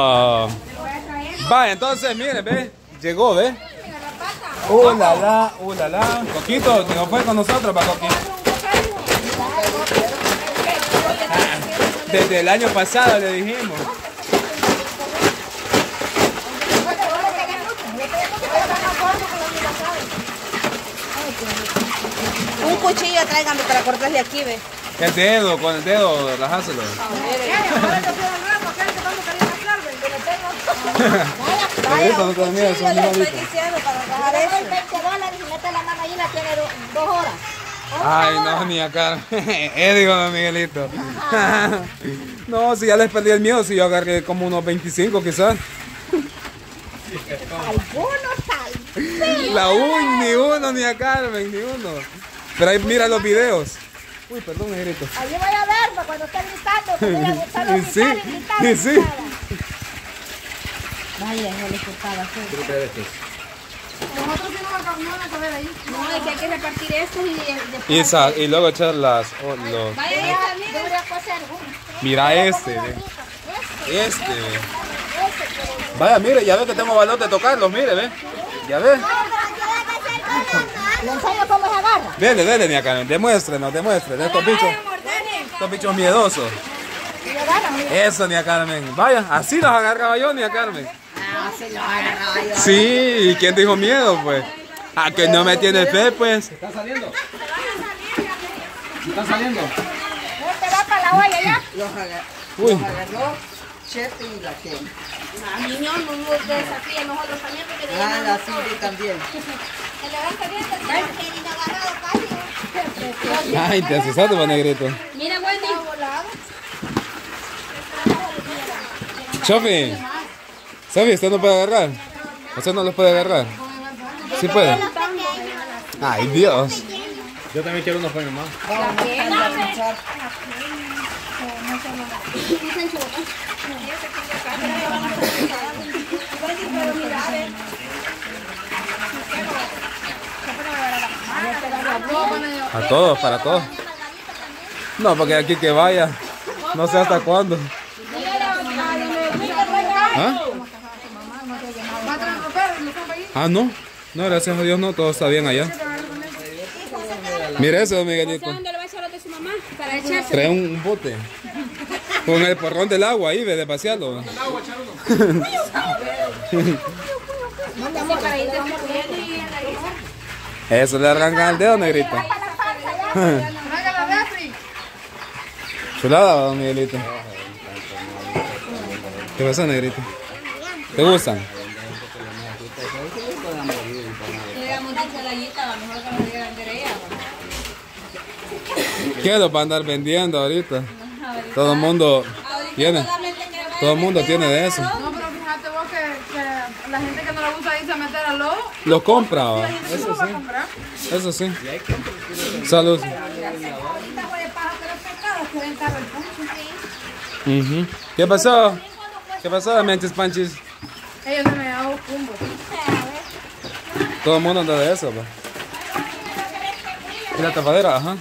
Ah, va, entonces, miren, ve. Llegó, ve. Uh, la la, uh, la la. Coquito, no fue con nosotros, para Coquito. Desde el año pasado le dijimos. Un cuchillo tráigame para cortarle aquí, ve. El dedo, con el dedo, rajáselo. Negrito, no te da miedo, son Yo le estoy animalitos. diciendo para rajar Paga eso. el 20 dólares y mete la mano ahí la tiene do- dos horas. Ay, no, ni acá. Eh, digo, don Miguelito. No, si ya les perdí el miedo, si yo agarré como unos 25 quizás. Algunos tal. La uy, ni uno, ni a Carmen, ni uno. Pero ahí mira los videos. Uy, perdón. Allí voy a ver pues, cuando esté gritando. que voy a solo Y sí, gritar y gritar y y sí. Vaya, no le cortaba. Nosotros sí ahí. No, es que hay que repartir esto y después. Y, sa- y luego echar las. oh, los- Vaya, ahí Yo también. voy a coser uno. Mira este, ve. Este, ve. Vaya, mire, ya ve que tengo valor de tocarlos, mire, ve. Ya ve. Le enseño cómo se agarra. Dele, dele, ni a Carmen. Demuéstrenos, demuéstrenos. Estos bichos, estos bichos miedosos. Eso, ni a Carmen. Vaya, así los agarraba yo, ni a Carmen. Ah. Sí, ¿y quién dijo miedo, pues? A que no me tiene fe, pues. ¿Está saliendo? ¿Está saliendo? Este va para la olla ya. Los agarró, Chepe y la Ken. A mí no nos desafía nosotros también porque Ah, la Cindy también. Se levanta bien. ay, te asustaste, pues, negrito. Mira, Wendy. Sofi, ¿usted no puede agarrar? ¿Usted no los puede agarrar? ¿Sí puede? Ay, Dios. Yo también quiero unos paños más. A todos, para todos. No, porque aquí que vaya, no sé hasta cuándo. ¿Ah? Ah, no. No, gracias a Dios no, todo está bien allá. Mire eso, don Miguelito. ¿Dónde le va a echar de su mamá? Para echarse. Trae un, un bote. Con el porrón del agua ahí, ve, de pasearlo. Eso le arrancan el dedo, refri. Chulada, don Miguelito. ¿Qué pasa, negrito? ¿Te gustan? Llegamos de ensaladita, a lo mejor que nos digan de ella. ¿Qué los va a andar vendiendo ahorita? Todo el mundo tiene. Todo el mundo tiene de eso. No, pero fíjate vos que, la gente que no le gusta irse a meter al lobo, Lo compra, ¿va? gente sí va. Eso sí. Salud. ¿Qué pasó? ¿Qué pasó, Menches Panchis? Ellos se me dan cumbo. Todo el mundo anda de eso, pa. ¿Y la tapadera? Ajá.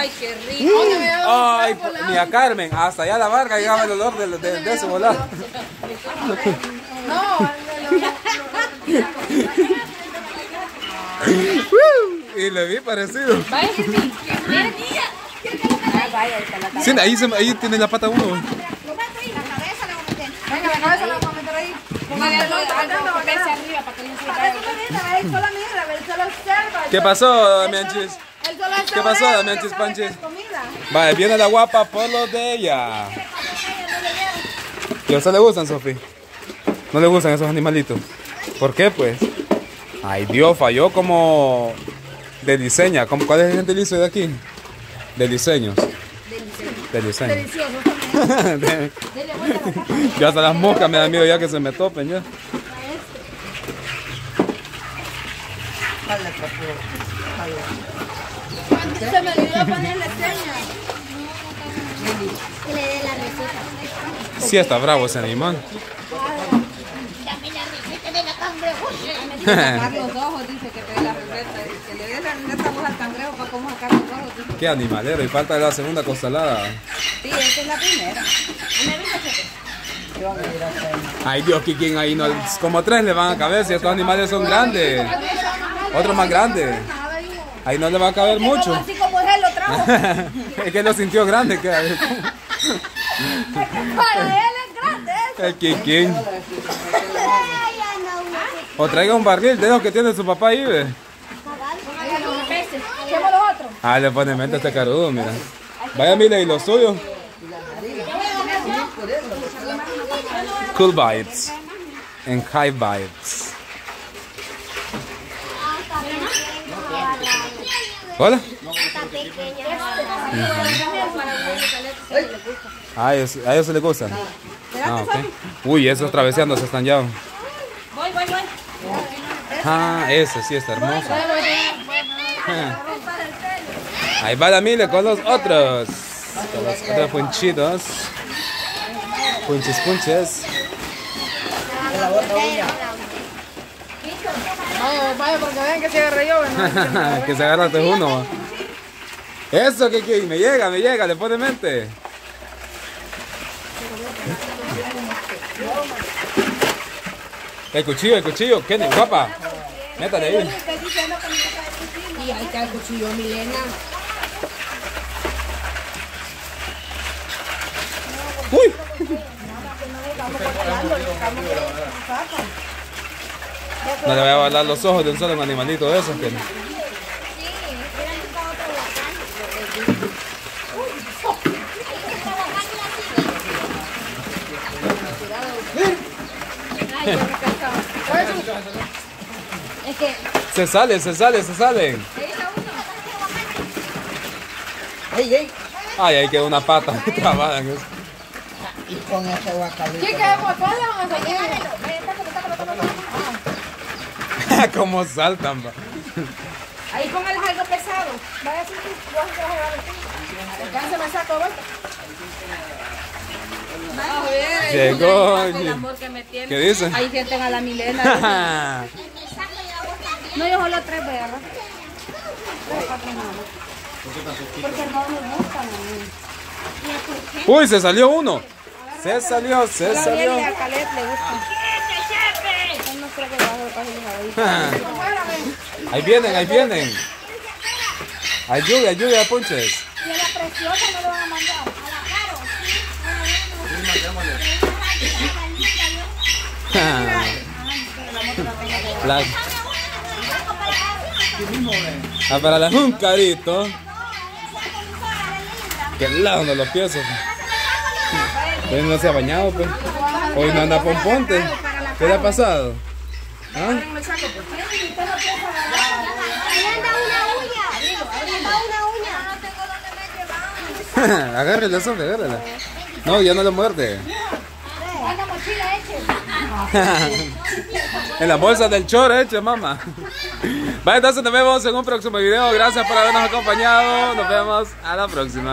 Ay, qué rico. Ay, qué rico. ¿Dónde me da Ay, ni a Carmen, hasta allá la barca llegaba el olor de, de, de eso volado. No, el de los- Y le vi parecido. Vaya, Sí, ahí, se- ahí tiene la pata uno. Venga, la cabeza la vamos a meter ahí. No no. ¿Qué pasó, Damianchis? ¿Qué pasó, Damián que Chis sabe Panchis? que es comida. Vale, viene la guapa por lo de ella. ¿Y a usted le gustan, Sofi? ¿No le gustan esos animalitos? ¿Por qué, pues? Ay, Dios, falló como de diseño. ¿Cómo- ¿Cuál es el gentilicio de aquí? De diseños. De diseño. De- ya hasta las moscas me dan miedo ya que se me topen ya. Se me olvidó ponerle señas. Que le dé la receta. Sí está bravo ese animal. Dame la receta de la cangrejo. Sacar los ojos, dice que te dé la receta. Que le dé la receta vos al cangrejo para cómo sacar los ojos. dice. Qué animalero. Y falta la segunda costalada. Sí, esta es la primera. Ay Dios, que quien ahí no, como tres le van a caber si estos animales son grandes. Otro más grande. Ahí no le va a caber mucho. Así como él lo trajo. es que lo sintió grande. Que, Para él es grande. el Kikín. O traiga un barril de los que tiene su papá ahí, ve. Los. Ah, le pone mente a este carudo, mira. Vaya, mire, y lo suyo. Cool bites. And high bites. Hola. Ah, a ellos, a ellos se les gustan. Ah, ok. Uy, esos traveseándose están ya. Voy, voy, voy. Ah, ese sí está hermoso. Ah. Ahí va la mile con los otros. Con los otros punchitos. Punches, punches. Vaya, vaya, porque vean que se agarré yo, ¿no? que se agarraste uno. Eso, que, que me llega, me llega, le pone mente. El cuchillo, el cuchillo, Kenny, guapa. Métale ahí. Y ahí está el cuchillo, Milena. Uy. No le voy a balar los ojos de un solo animalito de esos, que Se sale, se sale, se salen. ¡Ey, ey! Ay, ahí quedó una pata trabada en eso. Y con ese guacalito. Cómo saltan, va. ahí póngales algo pesado. Vaya, sí, sí, yo se los agarro aquí. Alcánceme el saco vuelta. Llegó. El amor que me tiene. ¿Qué dice? Ahí sienten a la Milena. No, yo solo tres voy a agarrar. Porque no me gustan a mí. Uy, se salió uno. Se salió, se a salió. a Caleb le gustan. Él no creo que baje de paso ahí. Vienen, ahí vienen. Ayude, ayude a Ponches. y a la preciosa no le van a mandar. A la caro. La... Ah, para la un carito. Que lado no lo pienso. Hoy no se ha bañado, pues. Hoy no anda pomponte. ¿Qué le ha pasado? ¿Ah? Ahí anda una uña. Ahí anda una uña. No tengo dónde me llevar. agárrela, sobre, agárrela. No, ya no le muerde. Anda mochila eche. en la bolsa del chor, hecho, mamá. Vale, entonces nos vemos en un próximo video. Gracias por habernos acompañado. Nos vemos a la próxima.